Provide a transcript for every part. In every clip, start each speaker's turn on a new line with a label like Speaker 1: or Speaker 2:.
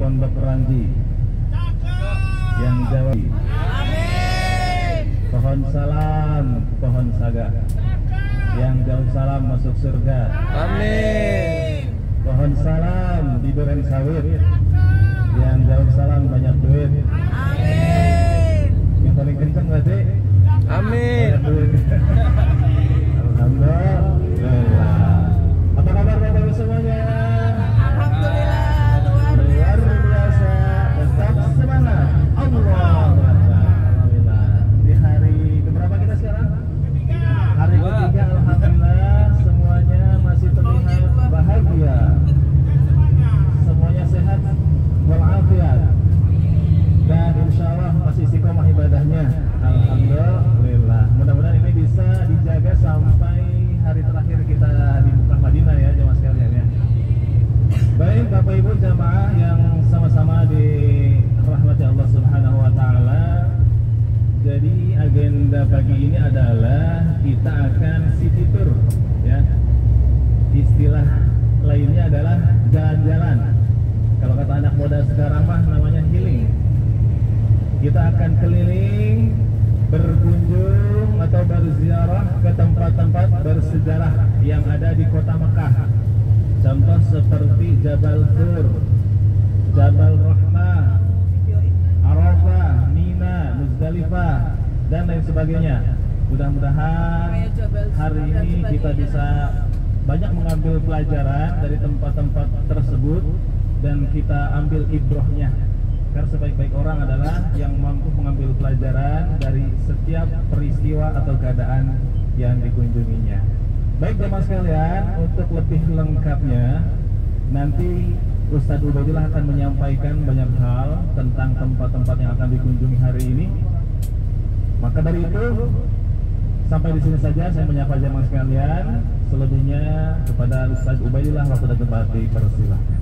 Speaker 1: Pondok Ranji yang Jawa. Pohon salam, pohon saga. Yang jauh salam masuk surga.
Speaker 2: Amin.
Speaker 1: Pohon salam di duren sawit. Yang jauh salam banyak duit. Yang paling kenceng berarti
Speaker 2: Amin.
Speaker 1: banyak duit. Alhamdulillah. Apa kabar Bapak Ibu semuanya? luar biasa tetap semangat Allah Akbar. Alhamdulillah di hari keberapa kita sekarang hari
Speaker 2: Dua.
Speaker 1: ketiga Alhamdulillah semuanya masih terlihat bahagia semuanya sehat walafiat dan insya Allah masih istiqomah ibadahnya Alhamdulillah mudah-mudahan ini bisa dijaga sampai hari terakhir kita di Mekah Madinah ya jemaah sekalian ya Baik Bapak Ibu jamaah yang sama-sama dirahmati Allah Subhanahu wa taala. Jadi agenda pagi ini adalah kita akan city tour ya. Istilah lainnya adalah jalan-jalan. Kalau kata anak muda sekarang mah namanya healing. Kita akan keliling berkunjung atau berziarah ke tempat-tempat bersejarah yang ada di kota Mekah. Contoh seperti Jabal Tur, Jabal Rahmah, Arafah, Mina, Muzdalifah, dan lain sebagainya. Mudah-mudahan hari ini kita bisa banyak mengambil pelajaran dari tempat-tempat tersebut dan kita ambil ibrohnya. Karena sebaik-baik orang adalah yang mampu mengambil pelajaran dari setiap peristiwa atau keadaan yang dikunjunginya. Baik teman sekalian, untuk lebih lengkapnya nanti Ustadz Ubaidillah akan menyampaikan banyak hal tentang tempat-tempat yang akan dikunjungi hari ini. Maka dari itu sampai di sini saja saya menyapa jamaah sekalian. Selebihnya kepada Ustadz Ubaidillah waktu dan tempat dipersilahkan.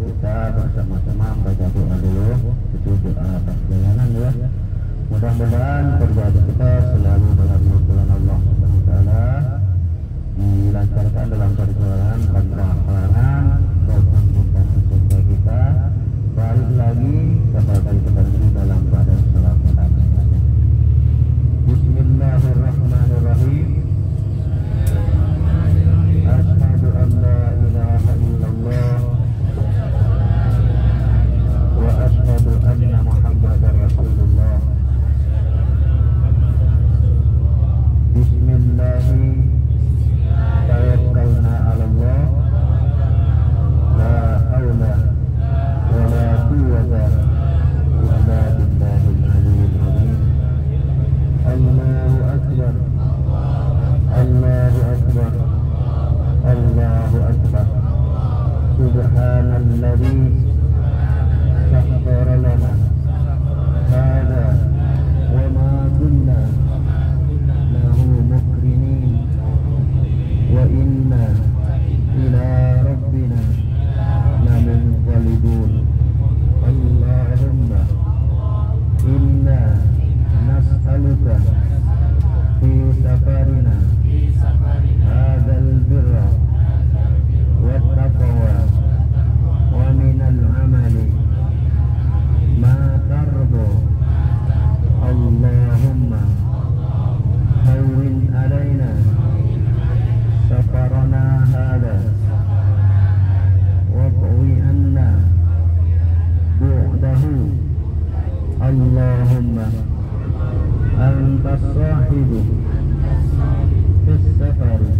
Speaker 1: Kita bersama-sama membaca doa dulu, itu doa perjalanan ya. Mudah-mudahan perjalanan Allahumma anta sahibu. Fis safari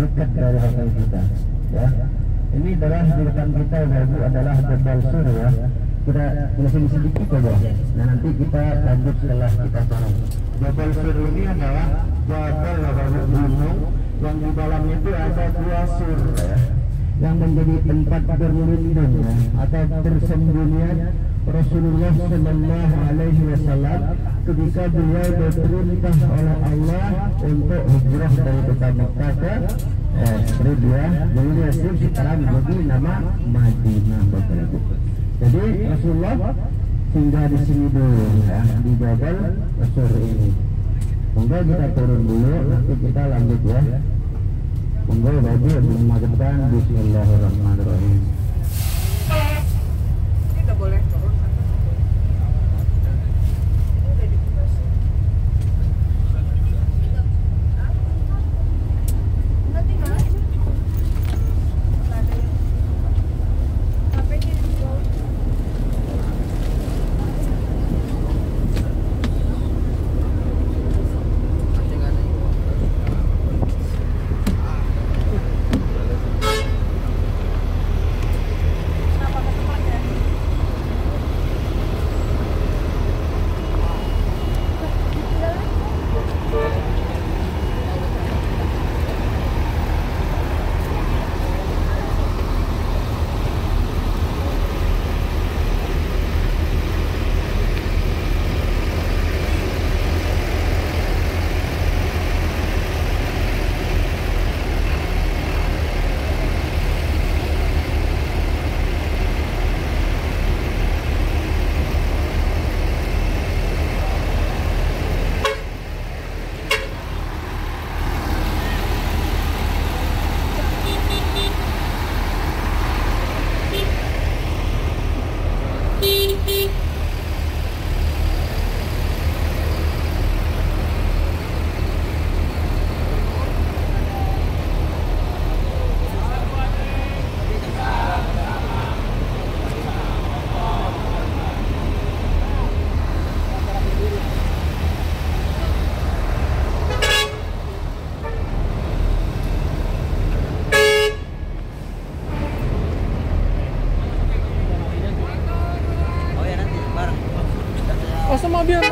Speaker 1: dekat dari hotel kita. Ya. Ini adalah di depan kita Ibu adalah Jabal Sur ya. Kita jelasin sedikit saja. Nah nanti kita lanjut setelah kita tahu. Jabal Sur ini adalah Jabal Bapak gunung yang di dalamnya itu ada dua sur ya yang menjadi tempat berlindung ya, atau persembunyian Rasulullah Shallallahu Alaihi Wasallam ketika beliau diperintah oleh Allah untuk hijrah dari kota Mekah ke eh, jadi Rasul sekarang menjadi nama Madinah Bapak Ibu. Jadi Rasulullah singgah di sini dulu ya di Jabal Sur ini. Monggo kita turun dulu nanti kita lanjut ya. Monggo baju mengagetkan Bismillahirrahmanirrahim.
Speaker 3: Tidak boleh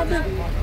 Speaker 2: No.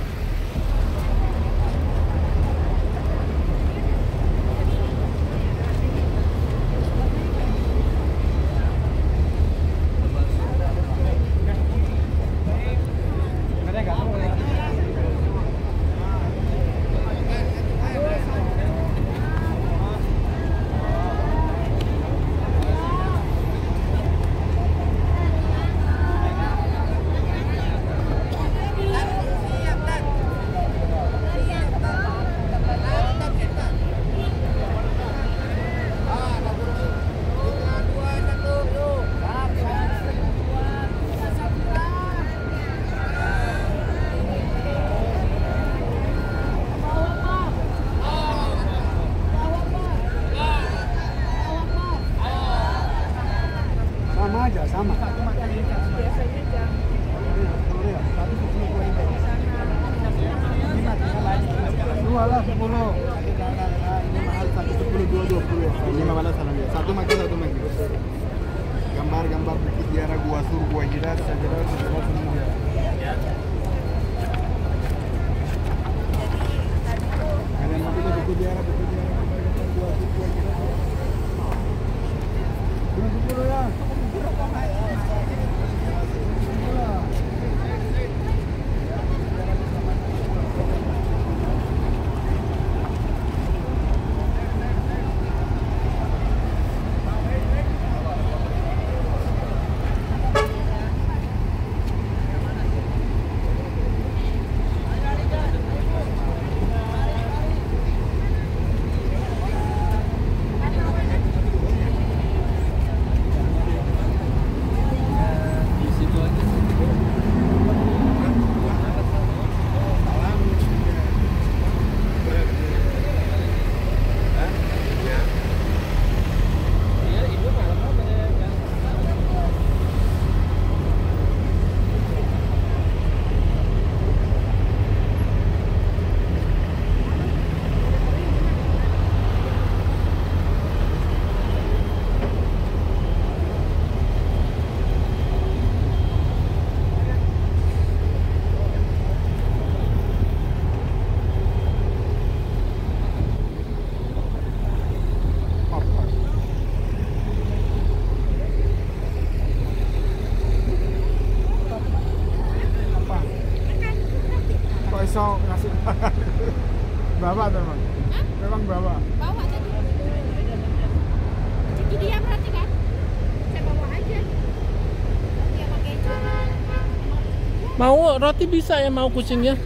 Speaker 2: Roti bisa ya mau kucingnya?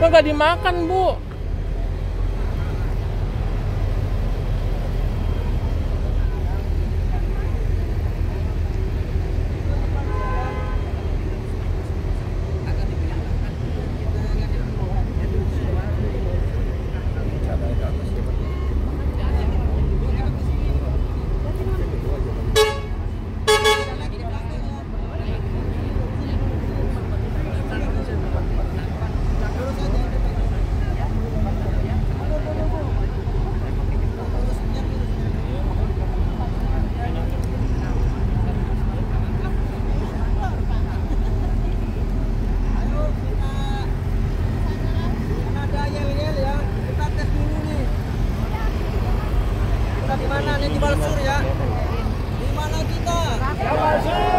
Speaker 2: Kok nggak dimakan bu?
Speaker 4: ada yel-yel ya. Kita tes dulu nih. Kita mana nih di mana kita? Balsur. Al-Hijaz.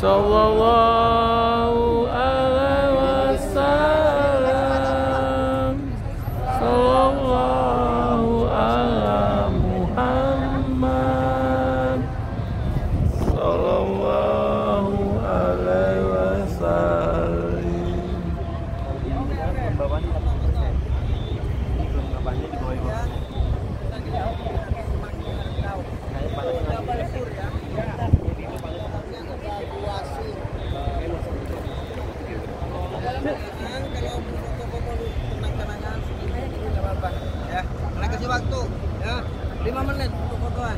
Speaker 2: Sallallahu
Speaker 4: kalau foto-foto itu nggak apa-apa ya kasih waktu ya lima menit untuk fotoan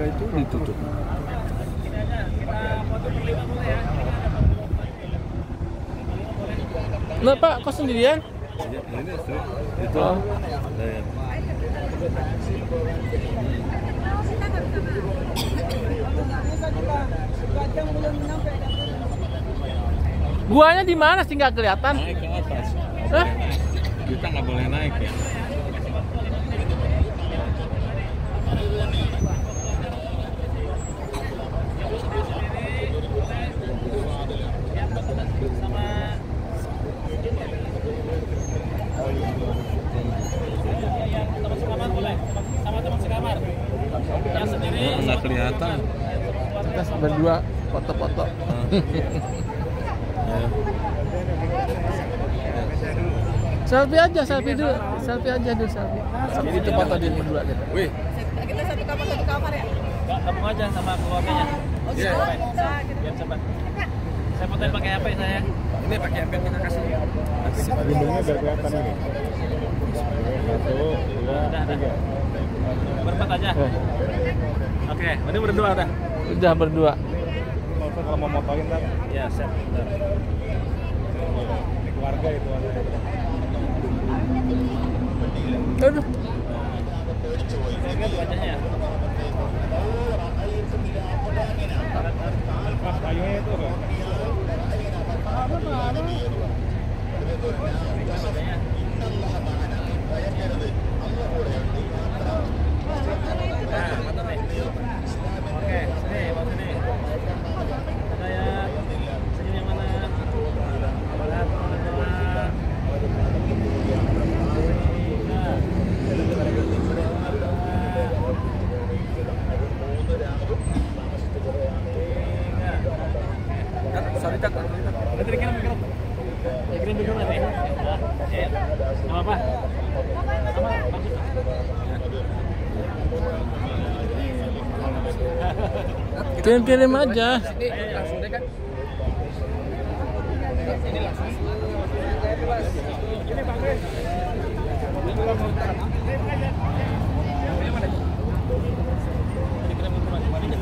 Speaker 2: itu ditutup. Nah pak, kok sendirian?
Speaker 5: Ini itu
Speaker 2: Oh.
Speaker 4: bisa kita dua jam belum nyampe
Speaker 2: Guanya di mana sih nggak kelihatan?
Speaker 5: naik ke atas.
Speaker 2: Hah?
Speaker 5: Kita nggak boleh naik ya. Oh, nggak kelihatan.
Speaker 2: Kita berdua foto-foto.
Speaker 5: Ayo.
Speaker 2: Selfie aja, selfie dulu. Selfie aja dulu, selfie. Selfie itu foto dia berdua gitu.
Speaker 5: Wih,
Speaker 4: kita satu kamar satu kamar ya
Speaker 6: Kamu aja sama keluarganya.
Speaker 4: oh
Speaker 5: Iya.
Speaker 4: bisa
Speaker 6: Biar coba. Saya fotoin pakai apa ya saya?
Speaker 5: Ini pakai ember kita kasih.
Speaker 7: Gendongnya biar kelihatan ini. Satu, dua, tiga.
Speaker 5: Berempat aja. Oke, ini berdua udah.
Speaker 2: Udah berdua.
Speaker 7: Kalau mau motoin kan.
Speaker 5: Ya, set. Bentar.
Speaker 7: Keluarga itu ada.
Speaker 2: Aduh.
Speaker 5: Ini wajahnya.
Speaker 7: Mas kayunya itu kan.
Speaker 5: Nah, mantap nih. Oke, sini, bawa sini. Saya senyum yang mana? Lihat, mana Sorry, tak. Nanti dikirim, dikirim. Dikirim dulu nanti. Ya, nggak apa-apa. Sama, bagus.
Speaker 2: Kirim-kirim aja.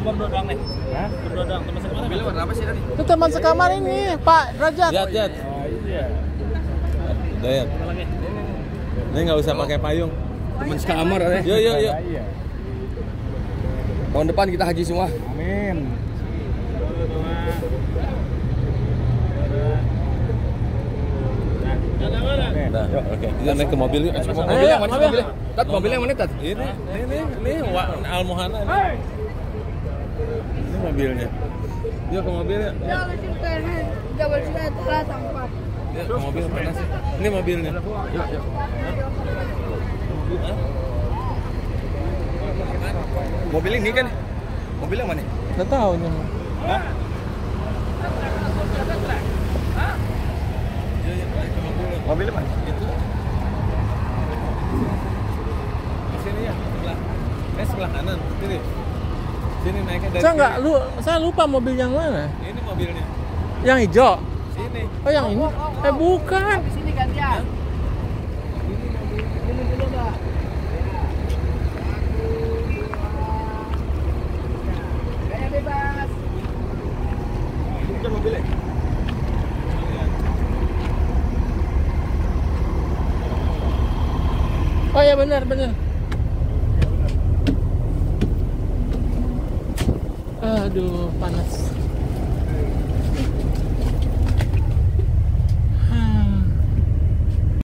Speaker 5: Berdua doang nih. Hah? Berdua doang. Teman sekamar mobil warna apa sih tadi?
Speaker 2: Itu teman sekamar ini, Pak Rajat.
Speaker 5: Jat, jat. Udah ya. Ini nggak usah pakai payung.
Speaker 4: Teman sekamar ya.
Speaker 5: Yuk, yuk, yuk.
Speaker 7: Iya.
Speaker 4: Tahun depan kita haji semua.
Speaker 7: Amin.
Speaker 5: Nah, oke. Kita naik ke mobil yuk.
Speaker 2: Ayo,
Speaker 4: Mobilnya yang mana?
Speaker 2: mobil.
Speaker 4: Mobilnya? Tat, mobilnya yang mana, Tat?
Speaker 5: Ini, ini, ini, Wa Almuhana ini. Ini mobilnya. Yuk ke
Speaker 3: setelah tempat.
Speaker 5: Yuk ke mobil panas. Ini mobilnya. Yuk, yuk.
Speaker 4: Mobil ini kan? Mobil yang mana?
Speaker 2: Nggak tahu nih.
Speaker 5: Hah? Mobilnya.
Speaker 4: Mana?
Speaker 5: Itu. Di sini ya, sebelah. Eh, sebelah kanan. Sini. Sini naiknya dari
Speaker 2: Saya nggak lu, saya lupa mobil yang mana.
Speaker 5: Ini mobilnya.
Speaker 2: Yang hijau.
Speaker 5: Sini.
Speaker 2: Oh yang ini? Eh bukan.
Speaker 3: Sini gantian.
Speaker 2: Oh ya benar benar. Aduh panas.